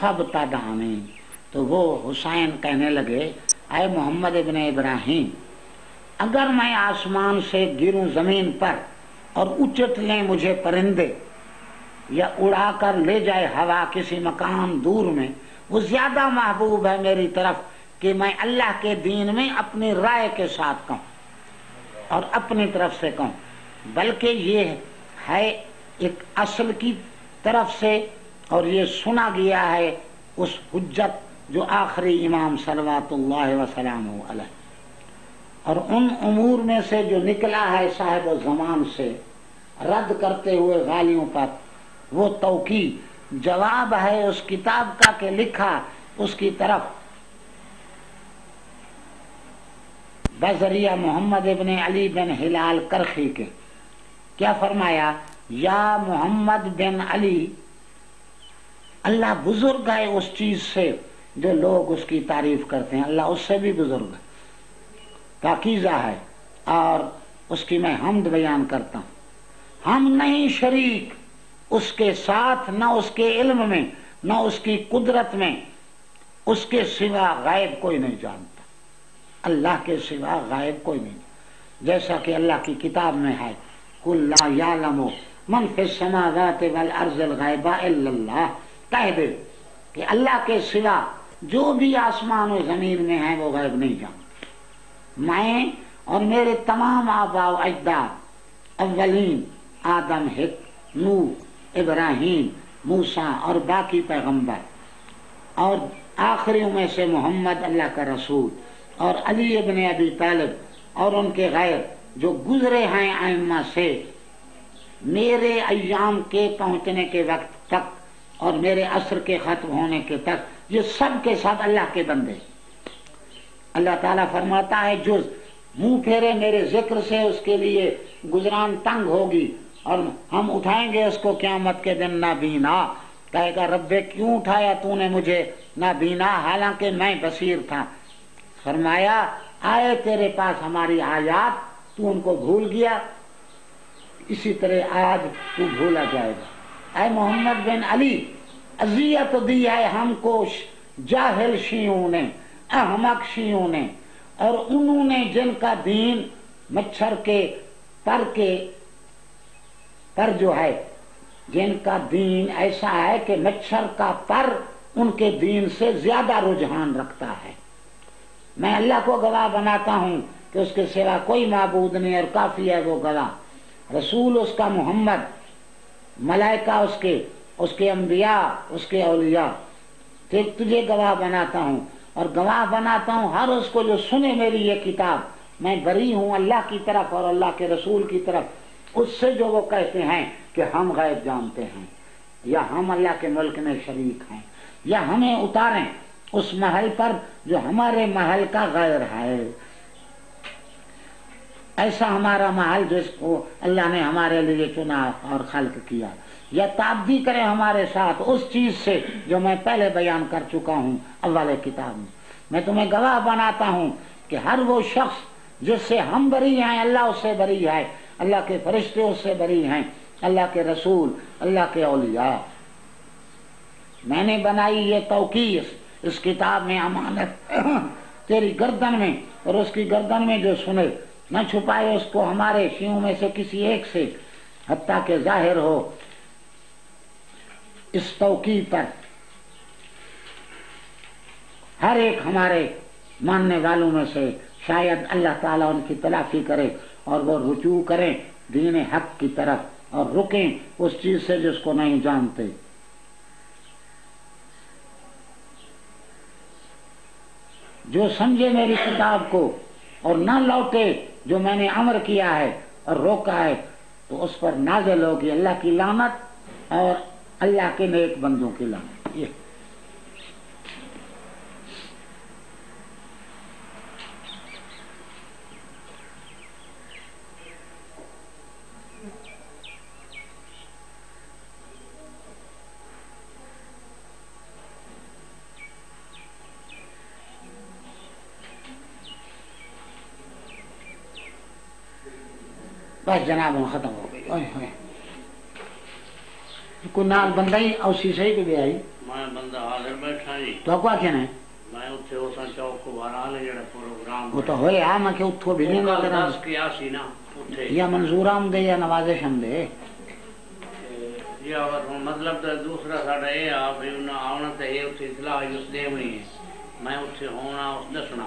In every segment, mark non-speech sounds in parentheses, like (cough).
फब तदामी तो वो हुसैन कहने लगे अय मोहम्मद इबन इब्राहिम, अगर मैं आसमान से गिरूं ज़मीन पर और उचट लें मुझे परिंदे या उड़ाकर ले जाए हवा किसी मकान दूर में, वो ज़्यादा महबूब है मेरी तरफ़ कि मैं अल्लाह के दीन में अपनी राय के साथ कहूँ और अपनी तरफ़ से कहूँ। बल्कि ये है एक असल की तरफ़ से और ये सुना गया है उस हुज्जत जो आखिरी इमाम सलवातुल्लाम और उन उमूर में से जो निकला है साहेब जमान से, रद्द करते हुए गालियों पर, वो तोकी, जवाब है उस किताब का के लिखा उसकी तरफ़। बजरिया मोहम्मद इबन अली बिन हिलाल करखी के, क्या फरमाया, या मोहम्मद बिन अली अल्लाह बुज़ुर्ग है उस चीज़ से जो लोग उसकी तारीफ़ करते हैं। अल्लाह उससे भी बुज़ुर्ग है। पाकिजा है और उसकी मैं हमद बयान करता हूँ। हम नहीं शरीक, उसके साथ न उसके इल्म में, न उसकी कुदरत में, उसके सिवा गायब कोई नहीं जानता। अल्लाह के सिवा गायब कोई नहीं जैसा कि अल्लाह की किताब में है कुल्ला यालमो, मन समावात वल अर्जल गायबा अल्लाह कह दे कि अल्लाह के सिवा जो भी आसमान और ज़मीन में है, वो गैब नहीं जानते। मैं और मेरे तमाम आबा अजदा, अव्वलीन, आदम, हित नू इब्राहिम, मूसा और बाकी पैगंबर और आखिरी में से मोहम्मद, अल्लाह का रसूल और अली इबन अबी तालिब और उनके गैर जो गुजरे हैं आयमा से, मेरे अयाम के पहुँचने के वक्त तक और मेरे असर के खत्म होने के तक ये सब के सब अल्लाह के बंदे। अल्लाह ताला फरमाता है, जो मुँह फेरे मेरे ज़िक्र से उसके लिए गुजरान तंग होगी और हम उठाएँगे उसको क्यामत के दिन ना बीना। कहेगा, रब्बे, क्यों उठाया तूने मुझे ना बीना? हालाँकि मैं बसीर था। फरमाया, आए तेरे पास हमारी आयात, तू उनको भूल गया। इसी तरह आज तू भूला जाएगा। अय मोहम्मद बिन अली, अजियत दी है हमको जाहिल शियों ने, अहमक शियों ने, और उन्होंने जिनका दीन मच्छर के पर के पर जो है, जिनका दीन ऐसा है कि मच्छर का पर उनके दीन से ज़्यादा रुझान रखता है। मैं अल्लाह को गवाह बनाता हूँ कि उसके सिवा कोई मबूद नहीं और काफ़ी है वो गवाह। रसूल उसका मोहम्मद मलाइका, उसके उसके अम्बिया उसके अलिया तुझे गवाह बनाता हूँ, और गवाह बनाता हूँ हर उसको जो सुने मेरी ये किताब। मैं बरी हूँ अल्लाह की तरफ़ और अल्लाह के रसूल की तरफ़। उससे जो वो कहते हैं कि हम गैब जानते हैं, या हम अल्लाह के मुल्क में शरीक हैं, या हमें उतारें उस महल पर जो हमारे महल का गैर है। ऐसा हमारा महल जिसको अल्लाह ने हमारे लिए चुना और खल्क किया। या ताब्दी करें हमारे साथ उस चीज़ से जो मैं पहले बयान कर चुका हूँ अव्वल किताब में। मैं तुम्हें गवाह बनाता हूँ कि हर वो शख्स जिससे हम बरी हैं, अल्लाह उससे बरी है, अल्लाह के फरिश्ते उससे बरी हैं, अल्लाह के रसूल, अल्लाह के औलिया। मैंने बनाई ये तोकीस इस किताब में अमानत (clears throat) तेरी गर्दन में और उसकी गर्दन में जो सुने न छुपाए उसको हमारे शिव में से किसी एक से, हत्या के ज़ाहिर हो इस तौकी पर। हर एक हमारे मानने वालों में से शायद अल्लाह ताला उनकी तलाफी करे और वो रुचू करें दीन हक की तरफ़ और रुकें उस चीज़ से जिसको नहीं जानते। जो समझे मेरी किताब को और न लौटे जो मैंने अमर किया है और रोका है तो उस पर नाजल होगी अल्लाह की लामत और अल्लाह के नेक बंदों की लामत ये। बस जनाब वहाँ खत्म हो गई। को नाल बंदा ही और शीशे ही को गया ही। मैं बंदा हाजिर बैठा ही। तो क्या कहना है मैं उठे हो सा चौक को ले प्रोग्राम वो तो मैं के उठो भी नहीं किया सी ना उठे या मंजूर दे। या दे मतलब तो दूसरा साडा आ भाई आवना तो उस मैं उठे होना उस दसना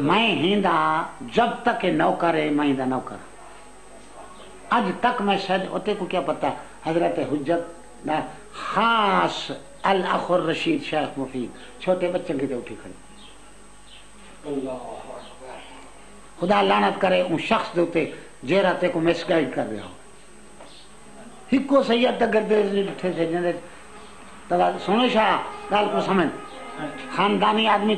मैं हिंदा जब तक नौकर है मैं हिंदा नौकर। अज तक मैं शायद उते को क्या पता हज़रत हुज्जत दा खास अल अखुर रशीद शेख मुफीद छोटे बच्चे की उठी खड़ी खुदा लानत करे उन शख्स दे उते जेरा ते को मिसगाइड कर रहा हो। हिको सैयद तक गद्दे ॾिठे से जंदे तवा सुनो छा ॻाल्हि को समझ। खानदानी आदमी